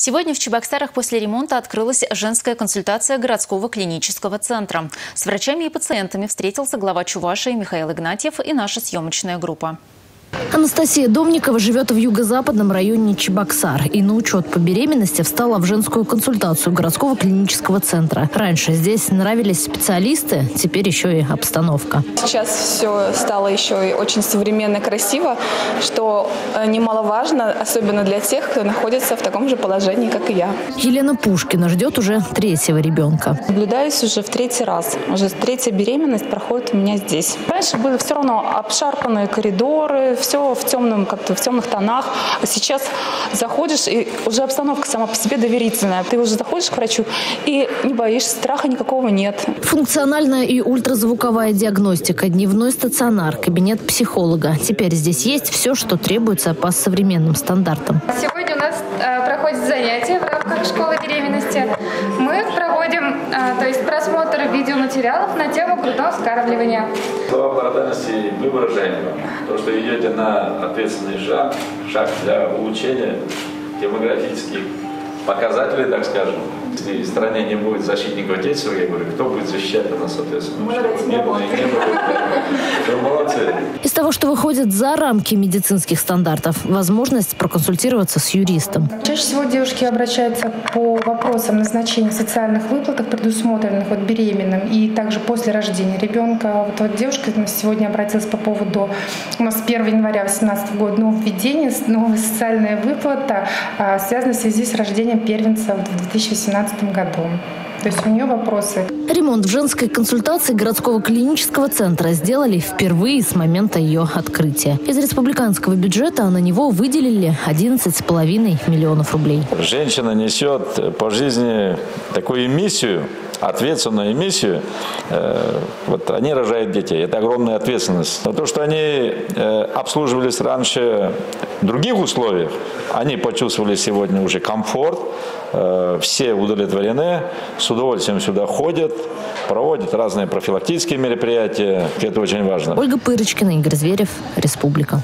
Сегодня в Чебоксарах после ремонта открылась женская консультация городского клинического центра. С врачами и пациентами встретился глава Чувашии Михаил Игнатьев и наша съемочная группа. Анастасия Домникова живет в юго-западном районе Чебоксар и на учет по беременности встала в женскую консультацию городского клинического центра. Раньше здесь нравились специалисты, теперь еще и обстановка. Сейчас все стало еще и очень современно, красиво, что э, немаловажно, особенно для тех, кто находится в таком же положении, как и я. Елена Пушкина ждет уже третьего ребенка. Наблюдаюсь уже в третий раз. Уже третья беременность проходит у меня здесь. Раньше были все равно обшарпанные коридоры, все в темном, как-то в темных тонах. А сейчас заходишь, и уже обстановка сама по себе доверительная. Ты уже заходишь к врачу и не боишься, страха никакого нет. Функциональная и ультразвуковая диагностика, дневной стационар, кабинет психолога. Теперь здесь есть все, что требуется по современным стандартам. Сегодня у нас э, проходит занятие в рамках школы беременности. Мы проводим э, то есть просмотр видеоматериалов на тему грудного вскармливания. Слова благодарности мы выражаем вам. То, что идете на ответственный шаг, шаг для улучшения демографических показателей, так скажем. Если в стране не будет защитников детства, я говорю, кто будет защищать нас, соответственно? Мы не было, не было. Молодцы. Из того, что выходит за рамки медицинских стандартов, возможность проконсультироваться с юристом. Чаще всего девушки обращаются по вопросам назначения социальных выплатах, предусмотренных вот беременным и также после рождения ребенка. Вот, вот девушка сегодня обратилась по поводу, у нас 1 января 2018 года нововведение, новая социальная выплата, а, связанная в связи с рождением первенца в 2018 году. То есть у нее вопросы. Ремонт в женской консультации городского клинического центра сделали впервые с момента ее открытия. Из республиканского бюджета на него выделили 11,5 миллионов рублей. Женщина несет по жизни такую миссию, ответственную миссию. Э, вот они рожают детей. Это огромная ответственность. Но то, что они э, обслуживались раньше в других условиях, они почувствовали сегодня уже комфорт, э, все удовлетворены, с удовольствием сюда ходят, проводят разные профилактические мероприятия. Это очень важно. Ольга Пырочкина, Игорь Зверев, Республика.